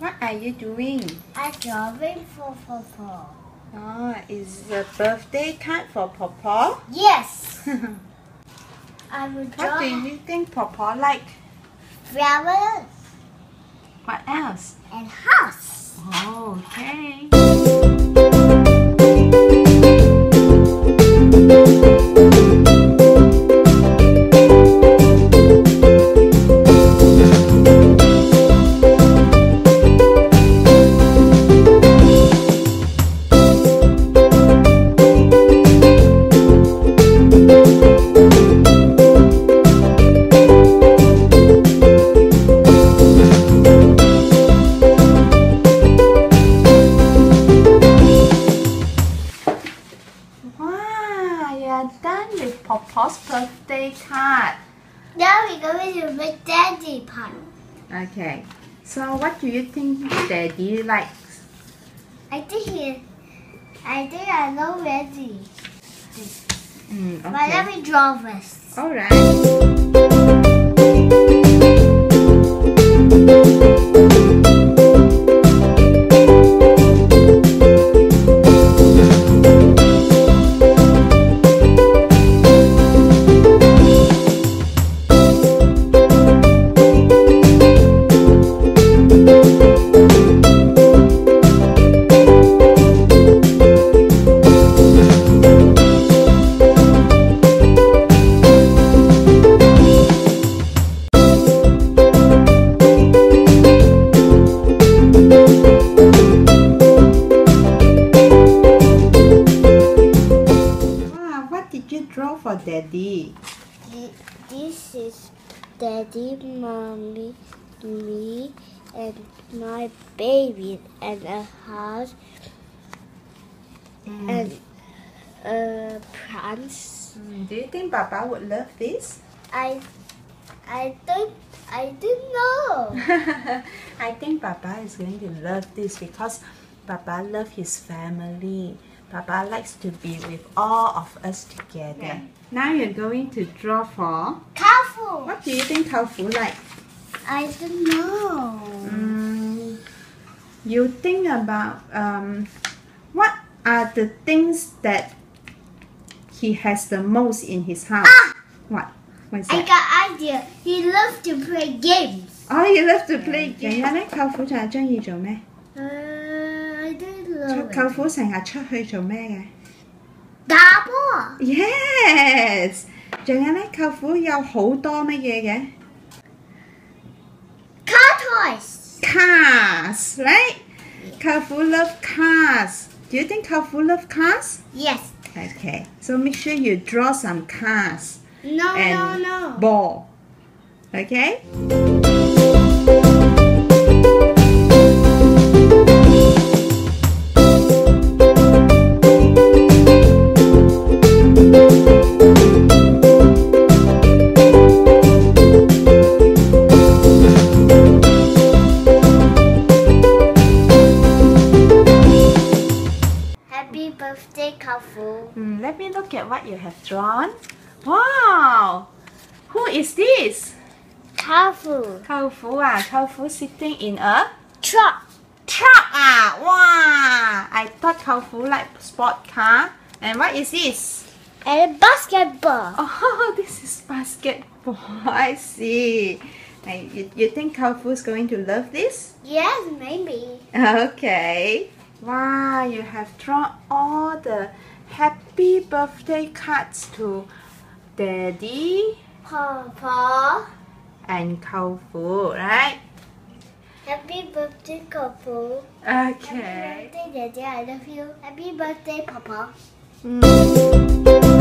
What are you doing? I'm drawing for Papa. Oh, is a birthday card for Papa? Yes. I will draw. what do you think Papa like? flowers What else? and house. Oh, okay. Are done with Papa's birthday card. Now we're going to make daddy part. Okay. So what do you think Daddy likes? I think he, I think I know ready. Mm, But let me draw first. Alright. What did you draw for Daddy? This is daddy, mommy, me, and my baby, and a house, and a plants. Mm, do you think Papa would love this? I, I think, I don't know. I think Papa is going to love this because Papa loves his family. Papa likes to be with all of us together. Now you're going to draw for. Careful. What do you think Kaufu like? I don't know. Mm, you think about um, what are the things that he has the most in his house? Ah! What? What is I that? got idea. He loves to play games. Oh, you love to play game 咧，舅父就系中意做咩？ Uh, I don't 舅 know. 舅父成日出去做咩嘅？打波。 Yes，仲有咧，舅父有好多乜嘢嘅 Car toys. cars, right？舅父 love cars. Do you think 舅父 love cars? Yes. Okay, so make sure you draw some cars No, and no, no. ball. Okay? Look at what you have drawn. Wow! Who is this? Kaofu. Kaofu ah. Kaofu sitting in a truck. Truck ah. Wow! I thought Kaofu like sport car. And what is this? A basketball. Oh, this is basketball. I see. And you, you think is going to love this? Yes, maybe. Okay. Wow, you have drawn all the happy birthday cards to Daddy Papa. and Kaufu, right? Happy birthday, Kafu. Okay. Happy birthday, Daddy. I love you. Happy birthday, Papa. Mm.